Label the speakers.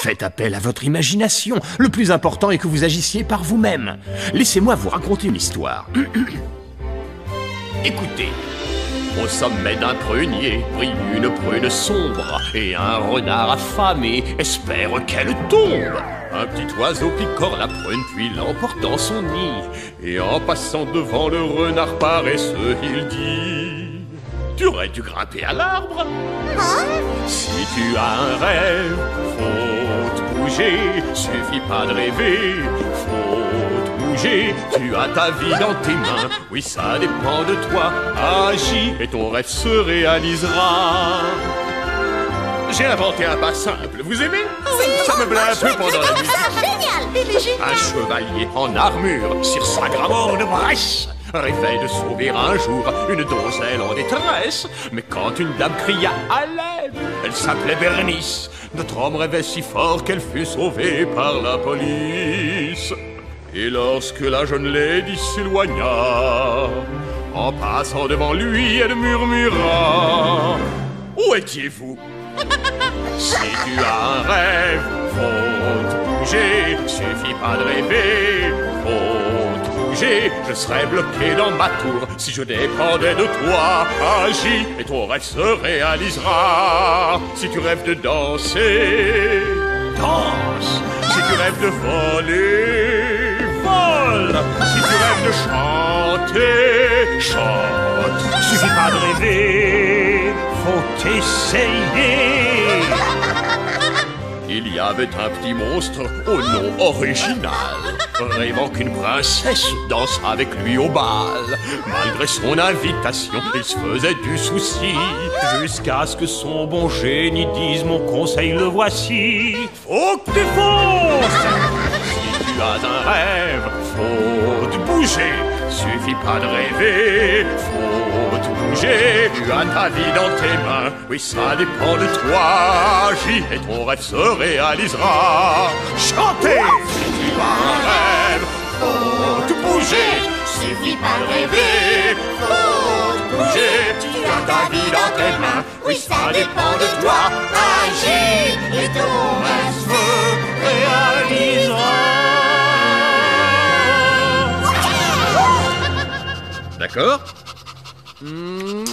Speaker 1: Faites appel à votre imagination. Le plus important est que vous agissiez par vous-même. Laissez-moi vous raconter une histoire. Écoutez. Au sommet d'un prunier brille une prune sombre et un renard affamé espère qu'elle tombe. Un petit oiseau picore la prune puis l'emporte dans son nid et en passant devant le renard paresseux il dit Tu aurais dû grimper à l'arbre. Si tu as un rêve, faut te bouger, suffit pas de rêver, faut te bouger, tu as ta vie dans tes mains, oui ça dépend de toi, agis et ton rêve se réalisera. J'ai inventé un pas simple, vous aimez Ça me plaît un peu pendant la nuit.
Speaker 2: Génial. Il est génial.
Speaker 1: Un chevalier en armure sur sa grande Bresse rêvait de sauver un jour une donzelle en détresse. Mais quand une dame cria à l'aide, elle s'appelait Bernice. Notre homme rêvait si fort qu'elle fut sauvée par la police. Et lorsque la jeune lady s'éloigna, en passant devant lui, elle murmura Où étiez-vous? Si tu as un rêve, faut bouger, suffit pas de rêver, Je serais bloqué dans ma tour si je dépendais de toi. Agis et ton rêve se réalisera. Si tu rêves de danser, danse. Si tu rêves de voler, vole. Si tu rêves de chanter, chante. Suffit pas de rêver, faut essayer. Il y avait un petit monstre au nom original, rêvant qu'une princesse danse avec lui au bal. Malgré son invitation, il se faisait du souci, jusqu'à ce que son bon génie dise mon conseil le voici. Faut que tu fonces Si tu as un rêve, faut te bouger. Suffit pas de rêver, te bouger. Tu as ta vie dans tes mains, oui, ça dépend de toi. Agis et ton rêve se réalisera. Chantez Si tu as un rêve, faut te bouger. Suffit pas de rêver, faut te bouger. Tu as ta vie dans tes mains, oui, ça dépend de toi. Agis et ton rêve se réalisera. D'accord? 嗯